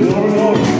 dolor